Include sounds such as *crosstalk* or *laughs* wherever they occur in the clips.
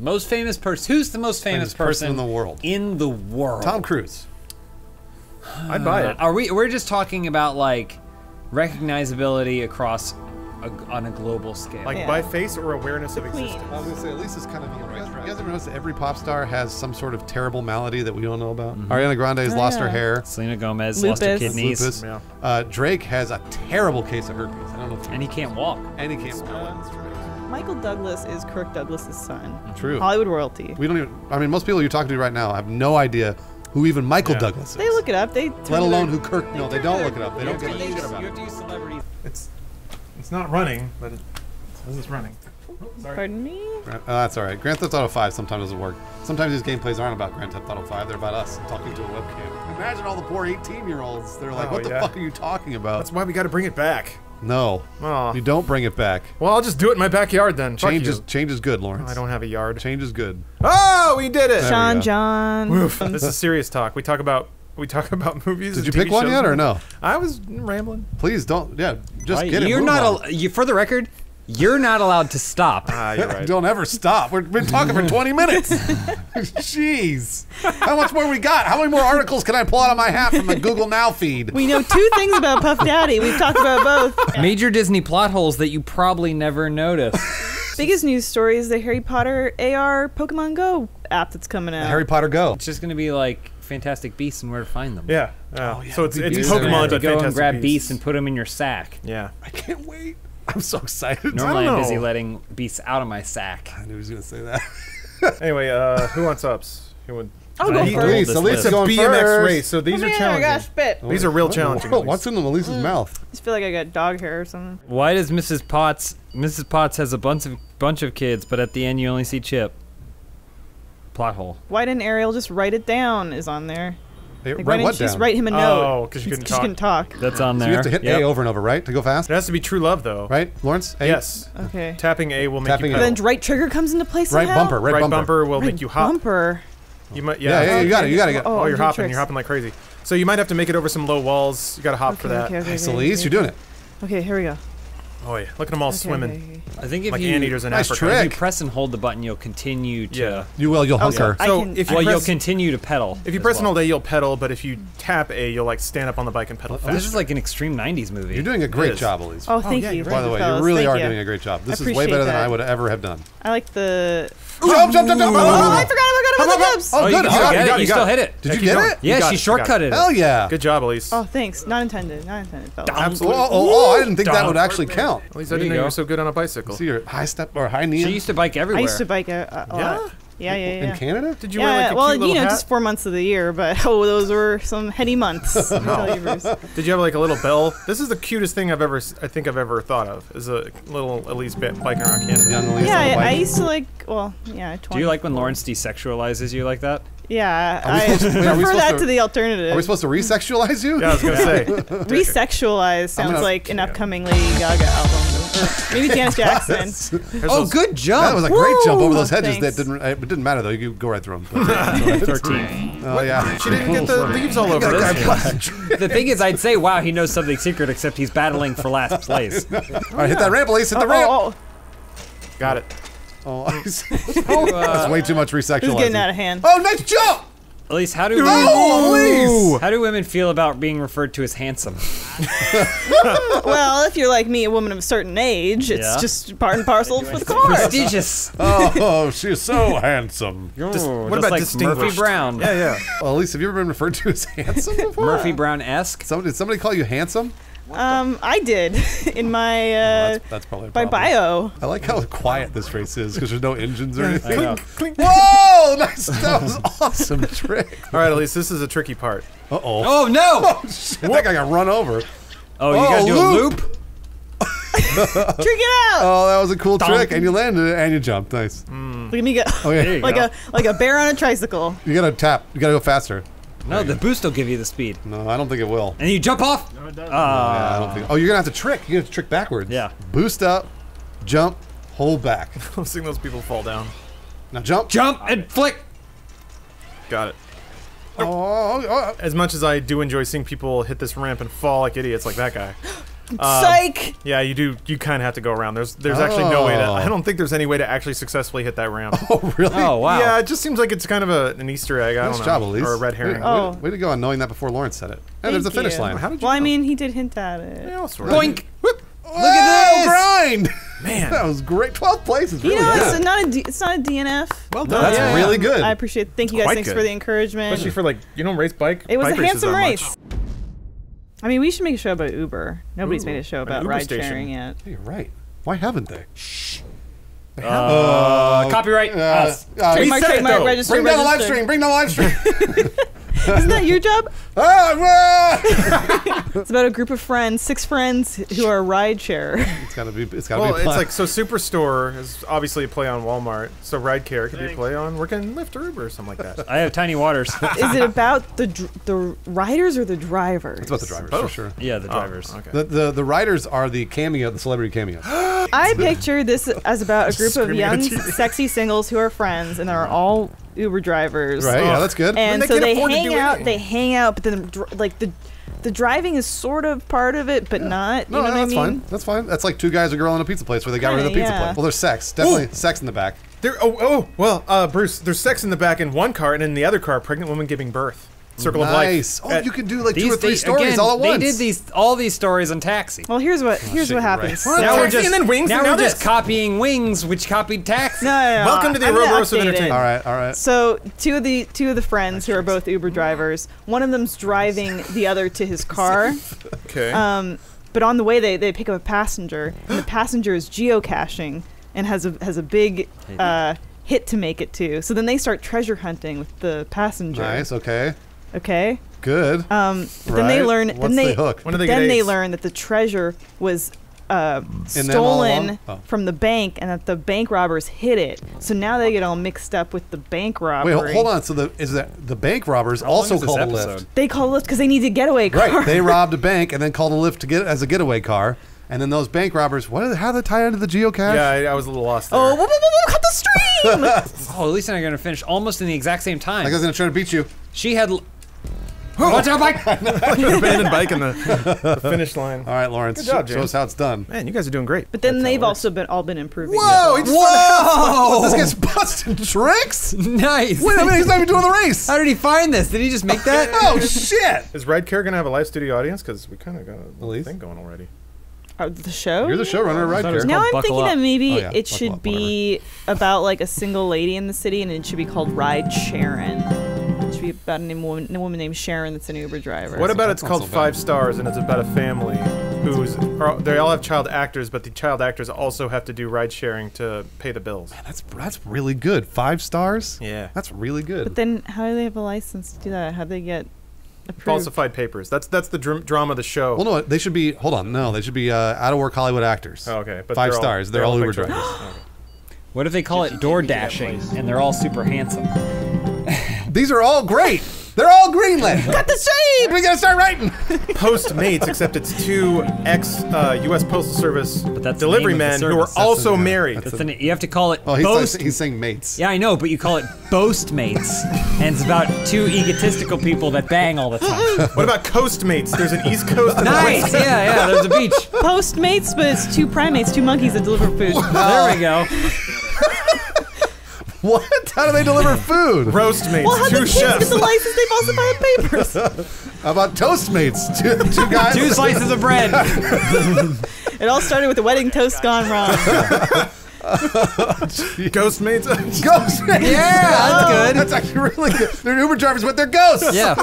Most famous person. Who's the most famous, Famous person in the world. In the world. Tom Cruise. I'd buy it. Are we? We're just talking about like recognizability across a, on a global scale. Like Yeah. by face or awareness of Queen. existence. I was gonna say, at least it's kind of you, guys, you guys ever notice that every pop star has some sort of terrible malady that we don't know about? Ariana Grande has Oh, lost her hair. Selena Gomez lost her kidneys, Lupus. Yeah. Uh, Drake has a terrible case of herpes. I don't know if and he can't walk. and he can't. Michael Douglas is Kirk Douglas's son. True. Hollywood royalty. We don't even. I mean, most people you're talking to right now have no idea who even Michael Yeah. Douglas is. They look it up. They Let alone their- who Kirk. No, they don't their- look it up. They don't have give a shit about you it. have to use celebrities. It's it's not running, but it says it's running. Sorry. Pardon me. Uh, that's all right. Grand Theft Auto 5 sometimes doesn't work. Sometimes these gameplays aren't about Grand Theft Auto 5. They're about us talking to a webcam. Imagine all the poor 18-year-olds. They're like, Oh, "What the yeah. fuck are you talking about?" That's why we got to bring it back. No, Aw. you don't bring it back. Well, I'll just do it in my backyard then. Fuck Change you. is change is good, Lawrence. I don't have a yard. Change is good. Oh, we did it. we Sean go. John. Oof. This is serious talk. We talk about we talk *laughs* about movies. Did you TV pick one shows. yet or no? I was rambling. Please don't. Yeah, just Why- get it. You're not. on. Al- you, for the record, you're not allowed to stop. Ah, you're right. Don't ever stop. We've been talking for 20 minutes. *laughs* Jeez. How much more we got? How many more articles can I pull out of my hat from the Google Now feed? We know two things about Puff Daddy. We've talked about both. *laughs* Major Disney plot holes that you probably never noticed. *laughs* Biggest news story is the Harry Potter AR Pokemon Go app that's coming out. Harry Potter Go. It's just gonna be like Fantastic Beasts and where to find them. Yeah. yeah. yeah, so it's it's do You're gonna Pokemon have but go Fantastic and grab Beasts. beasts and put them in your sack. Yeah. I can't wait. *laughs* I'm so excited. Normally, I'm busy letting beasts out of my sack. I knew he was going to say that. *laughs* Anyway, uh, who wants ups? Who would? I'll go I need to first. hold Elyse, this Elyse list. is going BMX first. race. So these Come are here, I challenging. got spit. These are real What- challenging. Whoa, what's in the Elyse's mouth? I just feel like I got dog hair or something. Why does Mrs. Potts Mrs. Potts has a bunch of bunch of kids, but at the end you only see Chip? Plot hole. Why didn't Ariel just write it down? Is on there. Hey, Like, write why didn't what she just write him a note? Oh, 'cause you couldn't She couldn't talk. That's on So there. you have to hit Yep. A over and over, right? To go fast? It has to be true love, though. Right, Lawrence? A? Yes. Okay. Tapping A will make Tapping you A. pedal. Then right trigger comes into place. Right somehow? bumper, right, right bumper. bumper will Right make you hop. Bumper. You might. Yeah, Yeah. yeah, you got it, you got it. You got it. Oh, Oh, you're hopping. tricks. You're hopping like crazy. So you might have to make it over some low walls. You got to hop for that. Okay, okay, Nice, okay, Elyse, okay. you're doing it. Okay, here we go. Oh yeah, look at them all Okay, swimming okay, okay. I think if like you anteaters in Nice Africa. trick. if you press and hold the button, you'll continue to. Yeah. You will, you'll hunker. I So can- if you Well, you'll continue to pedal. if you as press and well. hold A, you'll pedal. But if you tap A, you'll like stand up on the bike and pedal Well, fast. This is like an extreme '90s movie. You're doing a great job, Elyse. Oh, thank oh, yeah, you. By the way, you really Thank are you. doing a great job. This is way appreciate better than. I would ever have done. I like the. Jump, jump, jump, jump! Oh, I forgot about Hop, hop, the hop. Oh, oh, you good. You still got it, you got You it, still got hit it. Did you get it? Yeah, she it, you shortcutted it. Hell yeah! Good job, Elyse. Oh, thanks. Not intended. Not intended. fellas. Oh, Absolutely. oh, oh, I didn't think that would actually count. At least I didn't know you were so good on a bicycle. See your high step or high knee She used to bike everywhere. I used to bike a, a, a Yeah? lot. Yeah, yeah, yeah. in Canada? Did you yeah, wear like a well, cute little you know, hat? just four months of the year, but *laughs* oh, those were some heady months. *laughs* Let tell you, Bruce. Did you have like a little bell? This is the cutest thing I've ever, s- I think I've ever thought of. Is a little Elyse bit biking around Canada. Young Elyse Yeah, I, I used to like. Well, yeah, 20. Do you like when Lawrence desexualizes you like that? Yeah, I to- wait, are we prefer that to- to the alternative. Are we supposed to resexualize you? Yeah, I was gonna say. *laughs* Resexualize sounds gonna- like an upcoming Lady Gaga album, or *laughs* maybe Janet Jackson. Oh, those- good jump. That was a great jump over those hedges. Thanks. That didn't. It didn't matter though. You go right through them. *laughs* *laughs* Thirteen. Oh yeah. She didn't get the leaves all over. That her. the thing is, I'd say, wow, he knows something secret, except he's battling for last place. All right, hit that ramp, Elyse. Hit the Oh, ramp. oh, Got it. Oh, oh, that's way too much this is resexualizing. getting out of hand. Oh, nice jump! At least, how do Oh, Elyse! how do women feel about being referred to as handsome? *laughs* Well, if you're like me, a woman of a certain age, it's Yeah. just part and parcel *laughs* for the cars. Prestigious. Oh, oh she's so *laughs* handsome. Dis- what just about like distinguished? Murphy Brown? Yeah, yeah. Well, Elyse, have you ever been referred to as handsome before? Murphy Brown esque. Somebody, did somebody call you handsome? Um, I did *laughs* in my uh, that's, that's probably my bio. I like how quiet this race is because there's no engines or I anything. know. Whoa! *laughs* Nice. That was *laughs* awesome trick. All right, Elyse. This is a tricky part. Uh oh. Oh no! Shit, that guy got run over. Oh, you Oh, gotta do a loop. loop. Trick it out. Oh, that was a cool trick, and you landed it, and you jumped. Nice. Look at me go. Oh yeah. There you like go. a like a bear on a tricycle. You gotta tap. You gotta go faster. No, the boost will give you the speed, No, I don't think it will. and you jump off. Ah. Yeah, I don't think. Oh, you're gonna have to trick. You have to trick backwards. Yeah. Boost up, jump, hold back. *laughs* I'm seeing those people fall down. Now jump. Jump and flick. Got it. Oh, oh, oh. As much as I do enjoy seeing people hit this ramp and fall like idiots, like that guy. *gasps* *gasps* *gasps* Um, Psych! Yeah, you do. You kind of have to go around. There's there's actually no way to. Oh. I don't think there's any way to actually successfully hit that ramp. *laughs* Oh, really? Oh wow. Yeah, it just seems like it's kind of a, an Easter egg. I Nice don't job, know, Elyse. or a red herring. Way, Oh. way, way to go on knowing that before Lawrence said it. And there's a finish you. line. How did you? Well, I mean, he did hint at it. Yeah, sort of. Boink. Look at this! grind! Man. *laughs* that was great. 12 places. You know, good. it's not a D, it's not a DNF. Well No, done. that's yeah, really good. I appreciate. It. Thank you guys. Quite Thanks good. for the encouragement. Especially for like you don't race bike. it was bike a handsome that race. Much. I mean, we should make a show about Uber. Nobody's Ooh, made a show about Uber ride station. sharing yet. Hey, you're right. Why haven't they? Shh. Uh, copyright Uh, us. uh, We Trademark, it, trademark, though. register, bring down the live stream. Bring down the live stream. *laughs* *laughs* Isn't that your job? ah! *laughs* It's about a group of friends, six friends who are ride share. It's gotta be. It's gotta Well, be. it's like so. Superstore is obviously a play on Walmart. So Ride Care could be a play on working Lyft or Uber or something like that. *laughs* I have tiny waters. Is it about the dr- the riders or the drivers? It's about the drivers for sure. yeah, the Oh, drivers. okay. The, the the writers are the cameo, the celebrity cameos. *gasps* I picture this as about a group of young, sexy singles who are friends and they are all Uber drivers. right? Yeah, that's good. And they so they hang out. anything. They hang out, but then like the the driving is sort of part of it, but not. You no, know no, what that's I mean? fine. That's fine. That's like two guys, a girl, and a pizza place where they got rid of the pizza yeah. place. Well, there's sex. Definitely sex in the back. There. Oh, oh. Well, uh, Bruce. There's sex in the back in one car, and in the other car, a pregnant woman giving birth. Circle nice. of life. Oh, At- you can do like two or three they- stories again, all at once. They did these all these stories on Taxi. Well, here's what here's shit, what happens. right. So- now we're just and then Wings now and we're now just copying Wings, which copied Taxi. No, no, no, Welcome to the I'm Ouroboros of entertainment. All right, all right. So two of the two of the friends who are both Uber drivers, one of them's driving *laughs* the other to his car. *laughs* Okay. Um, but on the way they, they pick up a passenger, and the passenger is geocaching and has a has a big uh, hit to make it to. So then they start treasure hunting with the passenger. Nice. Okay. Okay. Good. Um, Then they learn. What's then they the hook? when do they get then they learn that the treasure was uh, In them all stolen? Oh. from the bank, and that the bank robbers hid it. So now they get all mixed up with the bank robbery. Wait, hold on. So the is that the bank robbers How also is this called a lift? They call a lift because they need a getaway car. Right. They *laughs* robbed a bank and then called a lift to get as a getaway car. And then those bank robbers, what? are- How did they tie into the geocache? yeah, I, I was a little lost there. Oh, whoa, whoa, whoa, whoa, cut the stream! *laughs* Oh, Lisa and I are gonna finish almost in the exact same time. I was gonna try to beat you. she had. L- Watch out, Mike! *laughs* *laughs* abandoned bike in the, the *laughs* finish line. All right, Lawrence. Good job, sh- show us how it's done. Man, you guys are doing great. but then That's they've also been all been improving. Whoa! as he well. just This guy's busting tricks. nice. Wait a minute, he's not even doing the race. How did he find this? Did he just make that? Oh shit! Is Ride Care gonna have a live studio audience? Because we kind of got a little Elyse? thing going already. Uh, the show. You're the showrunner, right thought here. now I'm thinking Buckle that maybe Oh, yeah, it Buckle should Up, be about like a single lady in the city, and it should be called Ride Sharon. It about a woman, a woman named Sharon that's an Uber driver. What about it's called. Five Stars and it's about a family who's they all have child actors, but the child actors also have to do ride sharing to pay the bills. That's that's really good. Five stars. Yeah. That's really good. But then, how do they have a license to do that? How do they get approved? Falsified papers. That's that's the dr- drama of the show. well, no, they should be. Hold on, no, they should be uh, out of work Hollywood actors. Oh, okay, but Five they're all- stars. They're, all Uber big drivers. drivers. *gasps* Okay. What if they call it door dashing and they're all super handsome? These are all great. They're all greenlit. Cut the shade! we gotta start writing. Postmates, except it's two ex uh, U.S. Postal Service But that's delivery name of the men who are service. also the- married. That's the, you have to call it Oh, he's, boast. he's saying mates. yeah, I know, but you call it boast mates, and it's about two egotistical people that bang all the time. What about Coastmates? There's an East Coast and nice. West. Yeah, yeah. There's a beach. Postmates, but it's two primates, two monkeys that deliver food. There we go. *laughs* What? How do they deliver *laughs* food? Roastmates, well, how two the kids get the license? They falsified papers. *laughs* How about Toastmates? Two, two guys. Two slices of bread. It all started with a wedding toast gone wrong. Ghostmates. Oh, Ghost. Yeah, that's oh. good. That's actually really good. They're Uber drivers, but they're ghosts. Yeah.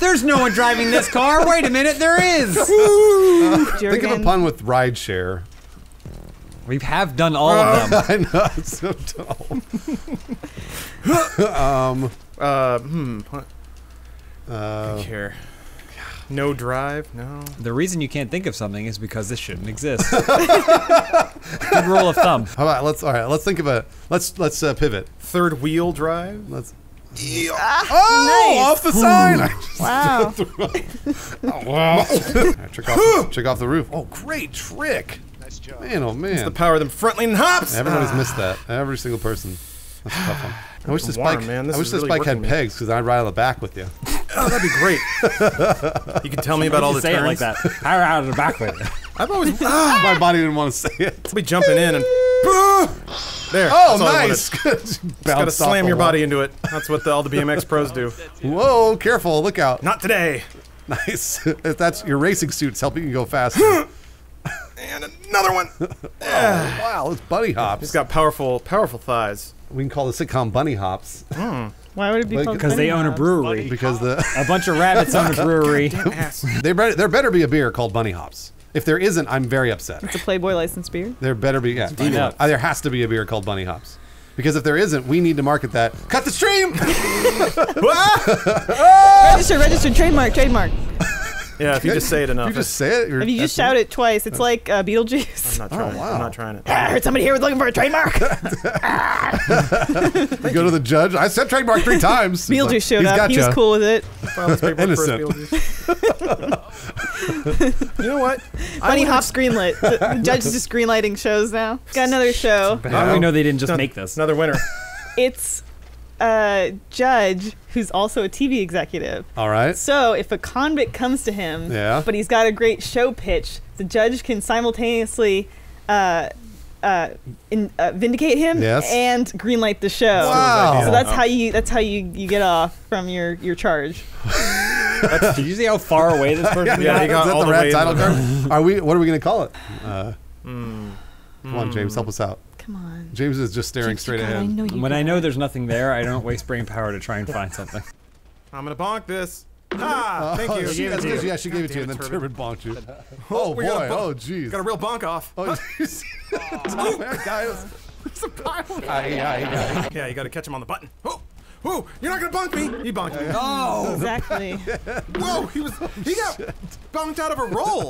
There's no one driving this car. Wait a minute, there is. Think of a Jurgen. pun with rideshare. We have done all of them. *laughs* I know. It's so dumb. *laughs* uh, hmm. What? Uh, Here. No drive. No. The reason you can't think of something is because this shouldn't exist. *laughs* Good rule of thumb. how about let's all right. Let's think of a let's let's uh, pivot. Third wheel drive. Let's. Ah, Oh, nice. off the sign! Wow. wow! trick off, trick *gasps* off the roof. Oh, great trick! Nice job. Man, oh man! It's the power of them front lean hops. Everybody's missed that. Every single person. That's a tough one. *sighs* I wish this Warm, bike. man. This I wish this really bike had me. pegs because I'd ride on the back with you. *laughs* Oh, that'd be great. *laughs* you can tell me about all the say turns. it like that. How out of the back with it. *laughs* I've always ah, My body didn't want to say it. I'll be jumping in and there. Oh, that's all I nice. wanted. Good. Gotta slam your body into it. That's what the, all the BMX pros do. Whoa, careful. Look out. Not today. Nice. That's your racing suit's helping you go faster. *gasps* And another one. *laughs* wow, it's bunny hops. He's got powerful, powerful thighs. we can call the sitcom bunny hops Why would it be Like- called? Because they Bunny own a Hops? brewery. because the A bunch of rabbits own a *laughs* brewery. They better, there better be a beer called bunny hops. If there isn't, I'm very upset. It's a Playboy licensed beer. There better be yeah. Deep up. Uh, there has to be a beer called bunny hops. Because if there isn't, we need to market that. Cut the stream. *laughs* Register, register, trademark, trademark. Yeah, if you just say it *laughs* enough. If you just say it. you're- If you just shout it twice, it's like uh, Beetlejuice. I'm not *laughs* trying. wow. I'm not trying it. I heard somebody here was looking for a trademark. *laughs* You go to the judge. I said trademark three times. He's like, Beetlejuice showed he's up. He was cool with it. File this paperwork first, Innocent. You know what? Funny Bunny would Hops greenlit. The, the judge is just greenlighting shows now. Got another show. How do we know they didn't just Another- make this? Another winner. It's a judge who's also a TV executive. All right. So if a convict comes to him, Yeah. but he's got a great show pitch, the judge can simultaneously uh, uh, in, uh, vindicate him Yes. and greenlight the show. Wow. So that's how you that's how you, you get off from your, your charge. Did you see how far away this *laughs* person Yeah, got? he got Is that all the the rat way title into card? *laughs* Are we? What are we gonna call it? Uh, Mm. come on, James, help us out. Come on. James is just staring James, straight got it. I ahead. know you When got I know it. there's nothing there, I don't waste brain power to try and find something. *laughs* I'm gonna bonk this. Ah, thank Oh, you. she, that's good. you. Yeah, she gave it to you, and then it, Turbid bonked you. Oh *laughs* boy. got Oh bonk. jeez. Got a real bonk off. Oh, *laughs* jeez. Tom, that guy was- Aye, aye, aye. Yeah, you gotta catch him on the button. Oh, oh, you're not gonna bonk me. He bonked me. Oh. Exactly. Whoa, he was he got bonked out of a roll.